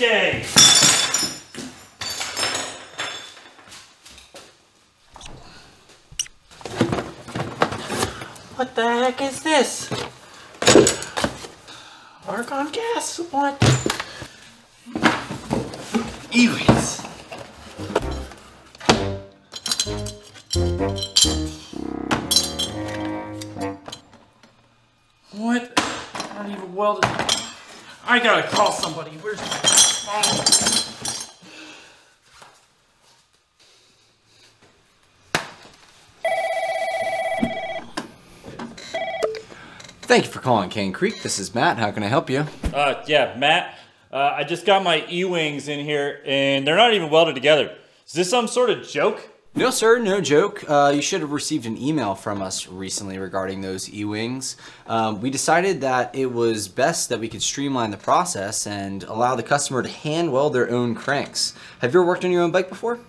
What the heck is this? Argon gas? What? Ewies. What? Not even welded. I gotta call somebody. Where's my phone? Thank you for calling Cane Creek. This is Matt. How can I help you? Uh, yeah, Matt. Uh, I just got my eeWings in here, and they're not even welded together. Is this some sort of joke? No, sir, no joke. Uh, you should have received an email from us recently regarding those eeWings. Um, we decided that it was best that we could streamline the process and allow the customer to hand weld their own cranks. Have you ever worked on your own bike before?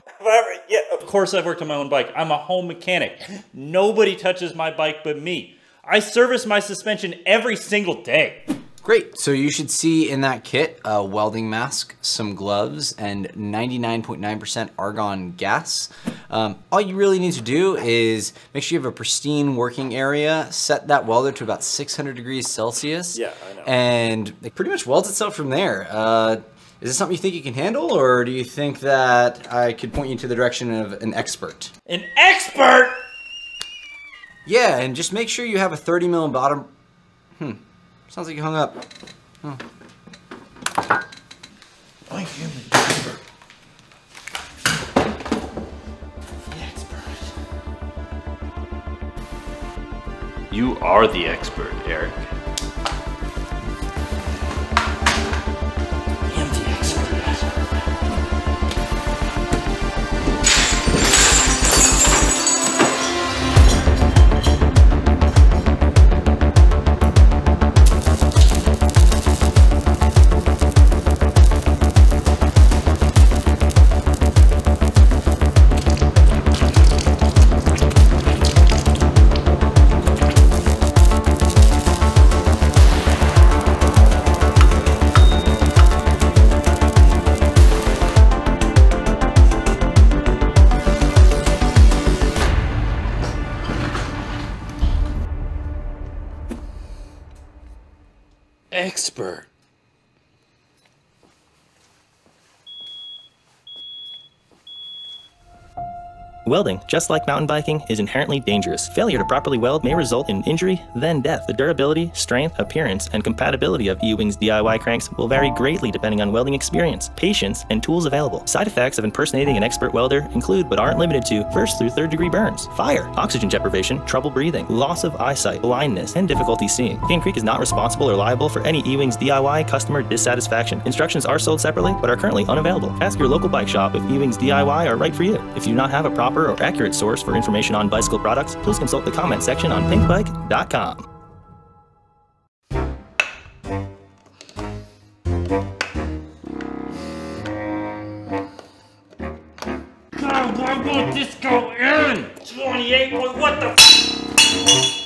Yeah, of course I've worked on my own bike. I'm a home mechanic. Nobody touches my bike but me. I service my suspension every single day. Great. So you should see in that kit a welding mask, some gloves, and 99.9% argon gas. Um, all you really need to do is make sure you have a pristine working area, set that welder to about 600 degrees Celsius. Yeah, I know. And it pretty much welds itself from there. Uh, is this something you think you can handle, or do you think that I could point you to the direction of an expert? An expert? Yeah, and just make sure you have a 30 mil bottom. Hmm. Sounds like you hung up. Oh. You are the expert, Eric. Expert. Welding, just like mountain biking, is inherently dangerous. Failure to properly weld may result in injury, then death. The durability, strength, appearance, and compatibility of eeWings DIY cranks will vary greatly depending on welding experience, patience, and tools available. Side effects of impersonating an expert welder include, but aren't limited to, first through third degree burns, fire, oxygen deprivation, trouble breathing, loss of eyesight, blindness, and difficulty seeing. Cane Creek is not responsible or liable for any eeWings DIY customer dissatisfaction. Instructions are sold separately, but are currently unavailable. Ask your local bike shop if eeWings DIY are right for you. If you do not have a proper or accurate source for information on bicycle products, please consult the comment section on pinkbike.com. God, why won't this go in? 28, what what the f-